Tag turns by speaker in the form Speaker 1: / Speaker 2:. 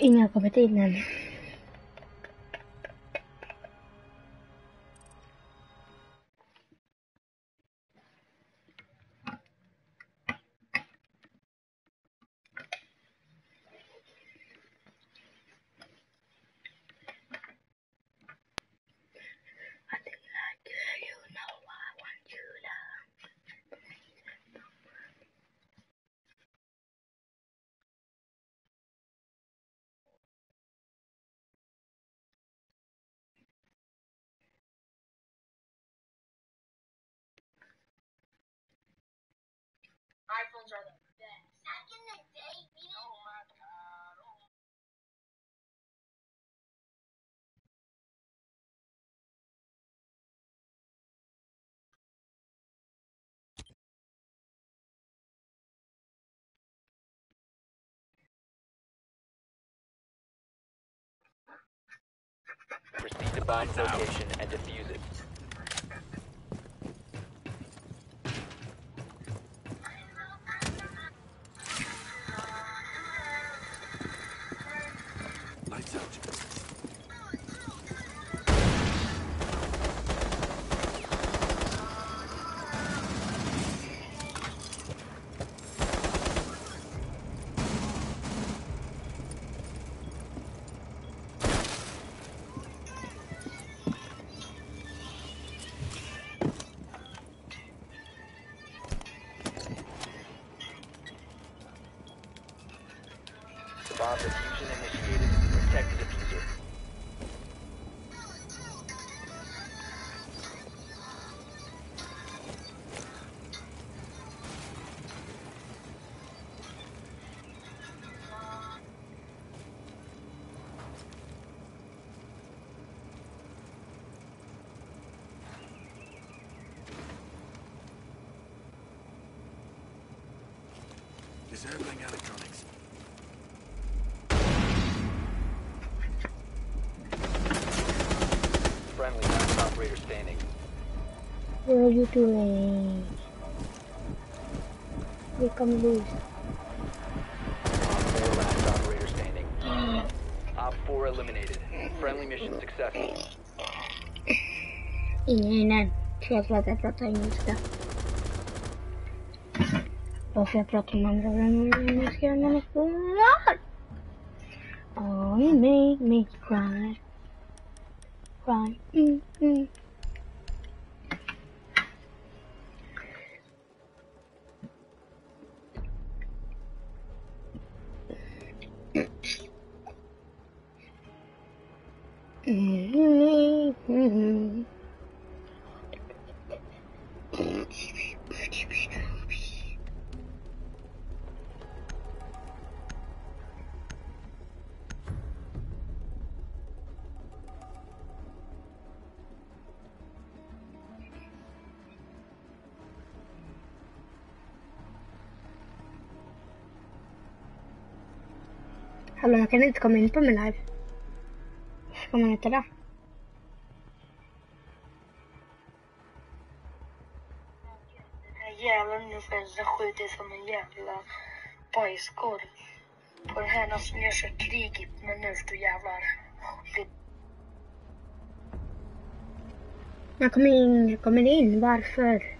Speaker 1: ingen har kommit in än.
Speaker 2: iPhones are the best. Back in the day, we Oh my god. Oh.
Speaker 3: Proceed to bomb location and defuse bomb diffusion initiated. Protect the diffuser.
Speaker 4: Disabling electronics.
Speaker 3: Friendly last operator standing.
Speaker 1: What are you doing? You come loose.
Speaker 3: Op 4 last operator standing. Op 4 eliminated. Friendly mission successful.
Speaker 1: Innan. För jag att jag pratar engelska. Varför jag pratar med andra vänner engelska än man är Oh, you make me cry. Cry. Mm, mm. Jag kan inte in min live. Ska man inte det?
Speaker 2: Den här jävla influensan skjuter som en jävla bajskorv. På den här någon som gör så krig med nu står jävlar.
Speaker 1: Jag kommer in, jag kommer in. Varför?